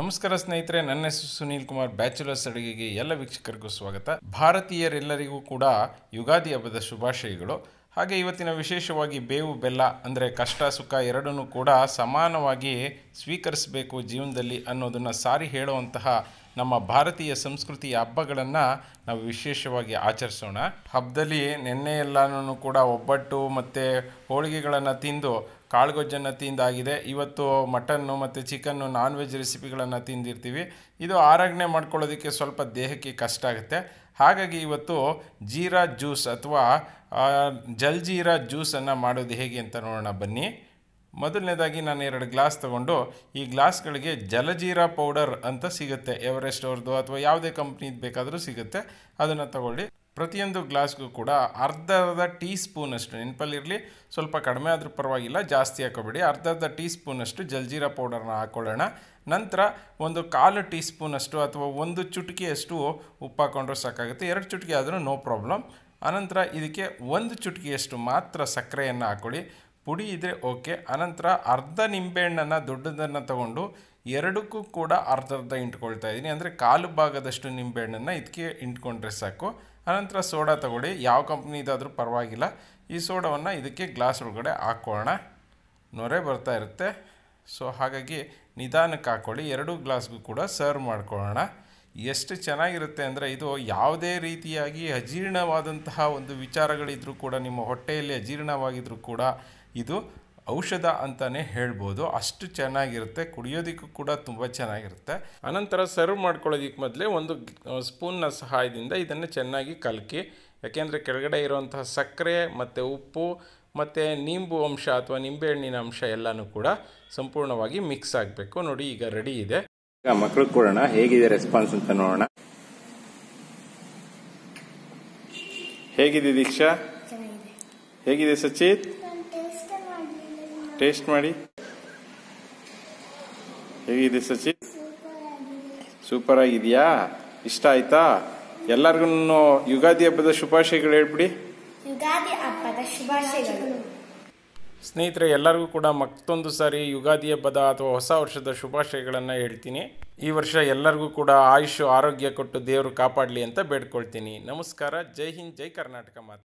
ನಮಸ್ಕಾರ ಸ್ನೇಹಿತರೆ, ನನ್ನ ಹೆಸರು ಸುನೀಲ್ ಕುಮಾರ್, ಬ್ಯಾಚುಲರ್ಸ್ ಅಡುಗೆಗೆ ಎಲ್ಲ ವೀಕ್ಷಕರಿಗೂ ಸ್ವಾಗತ. ಭಾರತೀಯರೆಲ್ಲರಿಗೂ ಕೂಡ ಯುಗಾದಿ ಹಬ್ಬದ ಶುಭಾಶಯಗಳು. ಹಾಗೆ ಇವತ್ತಿನ ವಿಶೇಷವಾಗಿ ಬೇವು, ಬೆಲ್ಲ ಅಂದರೆ ಕಷ್ಟ, ಸುಖ ಎರಡನ್ನೂ ಕೂಡ ಸಮಾನವಾಗಿ ಸ್ವೀಕರಿಸಬೇಕು ಜೀವನದಲ್ಲಿ ಅನ್ನೋದನ್ನು ಸಾರಿ ಹೇಳುವಂತಹ ನಮ್ಮ ಭಾರತೀಯ ಸಂಸ್ಕೃತಿಯ ಹಬ್ಬಗಳನ್ನು ನಾವು ವಿಶೇಷವಾಗಿ ಆಚರಿಸೋಣ. ಹಬ್ಬದಲ್ಲಿ ನಿನ್ನೆ ಎಲ್ಲನೂ ಕೂಡ ಒಬ್ಬಟ್ಟು ಮತ್ತು ಹೋಳಿಗೆಗಳನ್ನು ತಿಂದು ಕಾಳುಗೊಜ್ಜನ್ನು ತಿಂದಾಗಿದೆ. ಇವತ್ತು ಮಟನ್ನು ಮತ್ತು ಚಿಕನ್ನು ನಾನ್ ವೆಜ್ ರೆಸಿಪಿಗಳನ್ನು ತಿಂದಿರ್ತೀವಿ. ಇದು ಆರಾಧನೆ ಮಾಡ್ಕೊಳ್ಳೋದಕ್ಕೆ ಸ್ವಲ್ಪ ದೇಹಕ್ಕೆ ಕಷ್ಟ ಆಗುತ್ತೆ. ಹಾಗಾಗಿ ಇವತ್ತು ಜೀರಾ ಜ್ಯೂಸ್ ಅಥವಾ ಜಲ್ಜೀರಾ ಜ್ಯೂಸನ್ನು ಮಾಡೋದು ಹೇಗೆ ಅಂತ ನೋಡೋಣ ಬನ್ನಿ. ಮೊದಲನೇದಾಗಿ ನಾನು ಎರಡು ಗ್ಲಾಸ್ ತಗೊಂಡು, ಈ ಗ್ಲಾಸ್ಗಳಿಗೆ ಜಲಜೀರಾ ಪೌಡರ್ ಅಂತ ಸಿಗುತ್ತೆ. ಎವರೆಸ್ಟ್ ಅವ್ರದ್ದು ಅಥವಾ ಯಾವುದೇ ಕಂಪ್ನಿದು ಬೇಕಾದರೂ ಸಿಗುತ್ತೆ. ಅದನ್ನು ತಗೊಳ್ಳಿ. ಪ್ರತಿಯೊಂದು ಗ್ಲಾಸ್ಗೂ ಕೂಡ ಅರ್ಧ ಅರ್ಧ ಟೀ ಸ್ಪೂನಷ್ಟು ನೆನಪಲ್ಲಿರಲಿ, ಸ್ವಲ್ಪ ಕಡಿಮೆ ಆದರೂ ಪರವಾಗಿಲ್ಲ, ಜಾಸ್ತಿ ಹಾಕೋಬೇಡಿ. ಅರ್ಧ ಅರ್ಧ ಟೀ ಸ್ಪೂನಷ್ಟು ಜಲ್ಜೀರಾ ಪೌಡರ್ನ ಹಾಕ್ಕೊಳ್ಳೋಣ ನಂತರ ಒಂದು ಕಾಲು ಟೀ ಸ್ಪೂನಷ್ಟು ಅಥವಾ ಒಂದು ಚುಟುಕಿಯಷ್ಟು ಉಪ್ಪು ಹಾಕ್ಕೊಂಡ್ರೆ ಸಾಕಾಗುತ್ತೆ. ಎರಡು ಚುಟುಕಿ ಆದರೂ ನೋ ಪ್ರಾಬ್ಲಮ್. ಆನಂತರ ಇದಕ್ಕೆ ಒಂದು ಚುಟುಕಿಯಷ್ಟು ಮಾತ್ರ ಸಕ್ಕರೆಯನ್ನು ಹಾಕ್ಕೊಳ್ಳಿ ಪುಡಿ ಇದ್ದರೆ ಓಕೆ. ಆನಂತರ ಅರ್ಧ ನಿಂಬೆಹಣ್ಣನ್ನು ದೊಡ್ಡದನ್ನು ತಗೊಂಡು ಎರಡಕ್ಕೂ ಕೂಡ ಅರ್ಧ ಅರ್ಧ ಇಂಟ್ಕೊಳ್ತಾ ಇದ್ದೀನಿ ಅಂದರೆ ಕಾಲು ಭಾಗದಷ್ಟು ನಿಂಬೆಹಣ್ಣನ್ನು ಇದಕ್ಕೆ ಇಂಟ್ಕೊಂಡ್ರೆ ಸಾಕು. ಅನಂತರ ಸೋಡಾ ತಗೊಳ್ಳಿ. ಯಾವ ಕಂಪ್ನಿದಾದರೂ ಪರವಾಗಿಲ್ಲ. ಈ ಸೋಡಾವನ್ನು ಇದಕ್ಕೆ ಗ್ಲಾಸ್ ಒಳಗಡೆ ಹಾಕ್ಕೊಳ್ಳೋಣ ನೊರೆ ಬರ್ತಾ ಇರುತ್ತೆ. ಸೊ ಹಾಗಾಗಿ ನಿಧಾನಕ್ಕೆ ಹಾಕ್ಕೊಳ್ಳಿ ಎರಡೂ ಗ್ಲಾಸ್ಗೂ ಕೂಡ ಸರ್ವ್ ಮಾಡ್ಕೊಳ್ಳೋಣ. ಎಷ್ಟು ಚೆನ್ನಾಗಿರುತ್ತೆ ಅಂದರೆ ಇದು ಯಾವುದೇ ರೀತಿಯಾಗಿ ಅಜೀರ್ಣವಾದಂತಹ ಒಂದು ವಿಚಾರಗಳಿದ್ದರೂ ಕೂಡ, ನಿಮ್ಮ ಹೊಟ್ಟೆಯಲ್ಲಿ ಅಜೀರ್ಣವಾಗಿದ್ದರೂ ಕೂಡ ಇದು ಔಷಧ ಅಂತಲೇ ಹೇಳ್ಬೋದು. ಅಷ್ಟು ಚೆನ್ನಾಗಿರುತ್ತೆ. ಕುಡಿಯೋದಕ್ಕೂ ಕೂಡ ತುಂಬ ಚೆನ್ನಾಗಿರುತ್ತೆ. ಅನಂತರ ಸರ್ವ್ ಮಾಡ್ಕೊಳ್ಳೋದಕ್ಕೆ ಮೊದಲೇ ಒಂದು ಸ್ಪೂನ್ನ ಸಹಾಯದಿಂದ ಇದನ್ನು ಚೆನ್ನಾಗಿ ಕಲಕಿ. ಯಾಕೆಂದರೆ ಕೆಳಗಡೆ ಇರುವಂತಹ ಸಕ್ಕರೆ ಮತ್ತು ಉಪ್ಪು ಮತ್ತು ನಿಂಬು ಅಂಶ ಅಥವಾ ನಿಂಬೆಹಣ್ಣಿನ ಅಂಶ ಎಲ್ಲನೂ ಕೂಡ ಸಂಪೂರ್ಣವಾಗಿ ಮಿಕ್ಸ್ ಆಗಬೇಕು. ನೋಡಿ ಈಗ ರೆಡಿ ಇದೆ. ಈಗ ಮಕ್ಕಳು ಕೊಡೋಣ. ಹೇಗಿದೆ ರೆಸ್ಪಾನ್ಸ್ ಅಂತ ನೋಡೋಣ. ಹೇಗಿದೆ ದೀಕ್ಷಾ? ಚೆನ್ನಾಗಿದೆ. ಹೇಗಿದೆ ಸಚಿತ್? ಟೇಸ್ಟ್ ಮಾಡಿ. ಹೇಗಿದೆ ಸಚಿ ಸೂಪರ್ ಆಗಿದೆ ಸೂಪರ್ ಆಗಿದೆಯಾ ಇಷ್ಟ ಆಯ್ತಾ? ಎಲ್ಲರಿಗೂ ಯುಗಾದಿ ಹಬ್ಬದ ಶುಭಾಶಯಗಳು ಹೇಳ್ಬಿಡಿ. ಯುಗಾದಿ ಹಬ್ಬದ ಶುಭಾಶಯಗಳು. ಸ್ನೇಹಿತರೆ ಎಲ್ಲರಿಗೂ ಕೂಡ ಮತ್ತೊಂದು ಸಾರಿ ಯುಗಾದಿ ಹಬ್ಬದ ಅಥವಾ ಹೊಸ ವರ್ಷದ ಶುಭಾಶಯಗಳನ್ನು ಹೇಳ್ತೀನಿ. ಈ ವರ್ಷ ಎಲ್ಲರಿಗೂ ಕೂಡ ಆಯುಷ್ ಆರೋಗ್ಯ ಕೊಟ್ಟು ದೇವರು ಕಾಪಾಡಲಿ ಅಂತ ಬೇಡ್ಕೊಳ್ತೀನಿ. ನಮಸ್ಕಾರ. ಜೈ ಹಿಂದ್ ಜೈ ಕರ್ನಾಟಕ ಮಾತು.